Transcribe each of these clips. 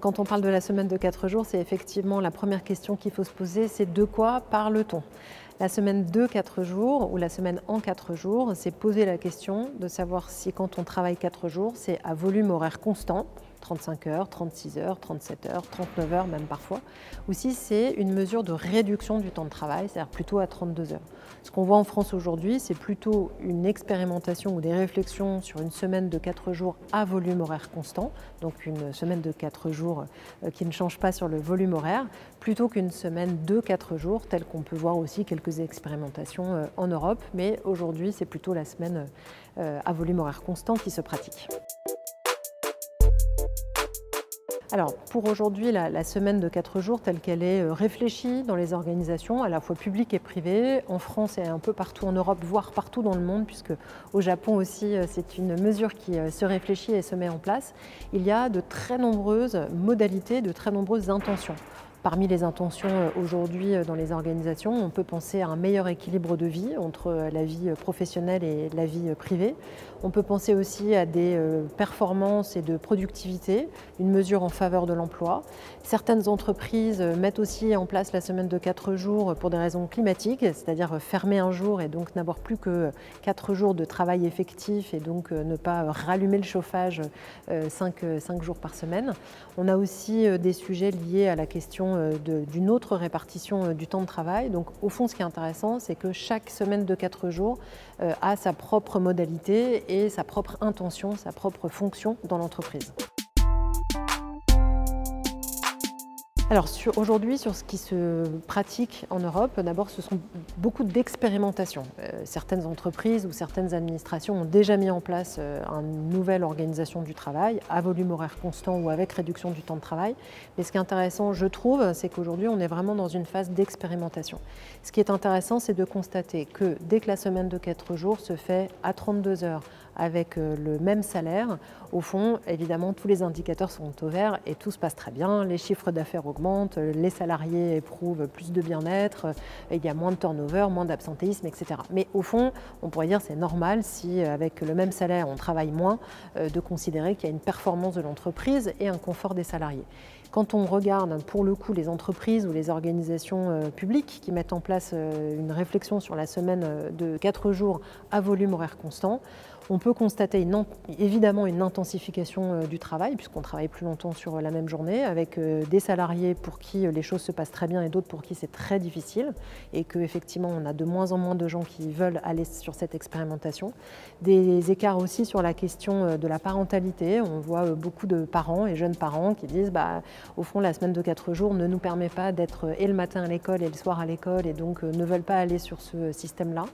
Quand on parle de la semaine de 4 jours, c'est effectivement la première question qu'il faut se poser, c'est de quoi parle-t-on? La semaine de 4 jours ou la semaine en 4 jours, c'est poser la question de savoir si quand on travaille 4 jours, c'est à volume horaire constant, 35 heures, 36 heures, 37 heures, 39 heures même parfois, ou si c'est une mesure de réduction du temps de travail, c'est-à-dire plutôt à 32 heures. Ce qu'on voit en France aujourd'hui, c'est plutôt une expérimentation ou des réflexions sur une semaine de 4 jours à volume horaire constant, donc une semaine de 4 jours euh, qui ne change pas sur le volume horaire, plutôt qu'une semaine de 4 jours, telle qu'on peut voir aussi quelques expérimentations euh, en Europe, mais aujourd'hui c'est plutôt la semaine euh, à volume horaire constant qui se pratique. Alors, pour aujourd'hui, la, semaine de 4 jours telle qu'elle est euh, réfléchie dans les organisations, à la fois publiques et privées, en France et un peu partout en Europe, voire partout dans le monde, puisque au Japon aussi, euh, c'est une mesure qui euh, se réfléchit et se met en place, il y a de très nombreuses modalités, de très nombreuses intentions. Parmi les intentions euh, aujourd'hui euh, dans les organisations, on peut penser à un meilleur équilibre de vie entre euh, la vie professionnelle et la vie privée. On peut penser aussi à des performances et de productivité, une mesure en faveur de l'emploi. Certaines entreprises mettent aussi en place la semaine de 4 jours pour des raisons climatiques, c'est-à-dire fermer un jour et donc n'avoir plus que 4 jours de travail effectif et donc ne pas rallumer le chauffage 5, 5 jours par semaine. On a aussi des sujets liés à la question euh, d'une autre répartition euh, du temps de travail. Donc au fond, ce qui est intéressant, c'est que chaque semaine de 4 jours euh, a sa propre modalité et sa propre intention, sa propre fonction dans l'entreprise. Alors aujourd'hui, sur ce qui se pratique en Europe, d'abord ce sont beaucoup d'expérimentations. Euh, certaines entreprises ou certaines administrations ont déjà mis en place euh, une nouvelle organisation du travail, à volume horaire constant ou avec réduction du temps de travail. Mais ce qui est intéressant, je trouve, c'est qu'aujourd'hui on est vraiment dans une phase d'expérimentation. Ce qui est intéressant, c'est de constater que dès que la semaine de 4 jours se fait à 32 heures, avec euh, le même salaire, au fond, évidemment, tous les indicateurs sont au vert et tout se passe très bien. Les chiffres d'affaires augmentent, les salariés éprouvent plus de bien-être, il y a moins de turnover, moins d'absentéisme, etc. Mais au fond, on pourrait dire c'est normal si, euh, avec le même salaire, on travaille moins, euh, de considérer qu'il y a une performance de l'entreprise et un confort des salariés. Quand on regarde pour le coup les entreprises ou les organisations publiques qui mettent en place une réflexion sur la semaine de 4 jours à volume horaire constant, on peut constater évidemment une intensification euh, du travail, puisqu'on travaille plus longtemps sur la même journée, avec euh, des salariés pour qui euh, les choses se passent très bien et d'autres pour qui c'est très difficile, et qu'effectivement on a de moins en moins de gens qui veulent aller sur cette expérimentation. Des écarts aussi sur la question de la parentalité. On voit beaucoup de parents et jeunes parents qui disent bah, au fond la semaine de 4 jours ne nous permet pas d'être et le matin à l'école et le soir à l'école et donc ne veulent pas aller sur ce système-là.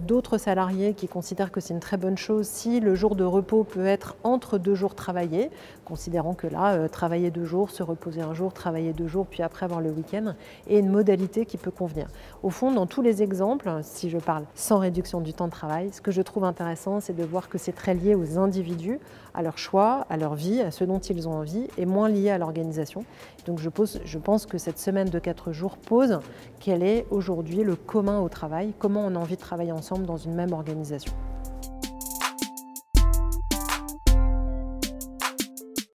D'autres salariés qui considèrent que c'est une très bonne chose si le jour de repos peut être entre deux jours travaillés, considérant que là, euh, travailler deux jours, se reposer un jour, travailler deux jours, puis après avoir le week-end, est une modalité qui peut convenir. Au fond, dans tous les exemples, si je parle sans réduction du temps de travail, ce que je trouve intéressant, c'est de voir que c'est très lié aux individus, à leur choix, à leur vie, à ce dont ils ont envie, et moins lié à l'organisation. Donc je, je pense que cette semaine de quatre jours pose quel est aujourd'hui le commun au travail, comment on a envie de travailler ensemble dans une même organisation.